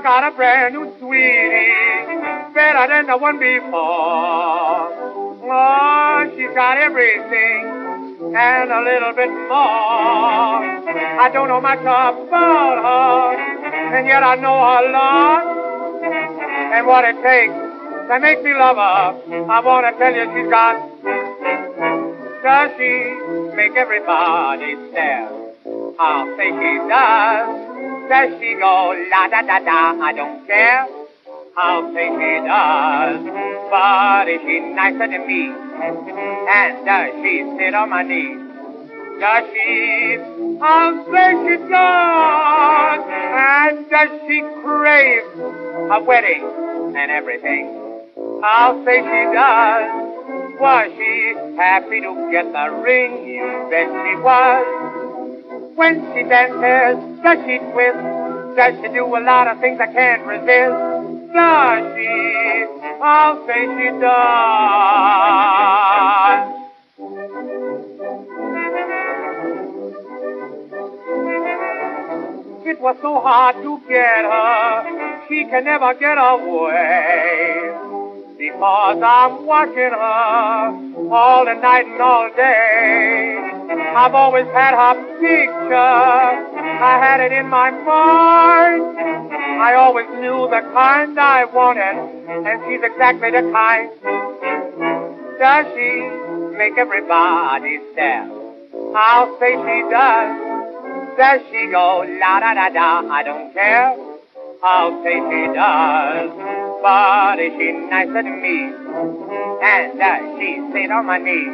got a brand new sweetie, better than the one before. Oh, she's got everything and a little bit more. I don't know much about her, and yet I know a lot. And what it takes to make me love her, I want to tell you she's got. Does she make everybody stare? I think she does. Does she go la da da da? I don't care. I'll say she does. But is she nicer than me? And does she sit on my knee? Does she? I'll say she does. And does she crave a wedding and everything? I'll say she does. Was she happy to get the ring? You bet she was. When she dances, does she twist? Does she do a lot of things I can't resist? Does she? I'll say she does. It was so hard to get her, she can never get away. Because I'm watching her all the night and all day. I've always had her picture, I had it in my mind. I always knew the kind I wanted, and she's exactly the kind. Does she make everybody stare? I'll say she does. Does she go la da da da? I don't care. I'll say she does. Is she nicer than me? And does she sit on my knee?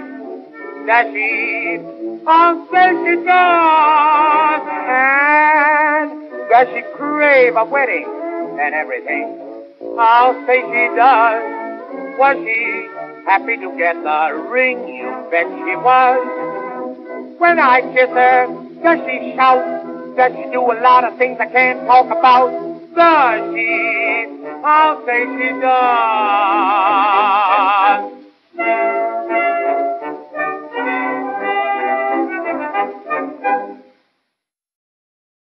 Does she? Say she does. And does she crave a wedding and everything? I'll say she does. Was she happy to get the ring? You bet she was. When I kiss her, does she shout? Does she do a lot of things I can't talk about? Does she? I'll she does.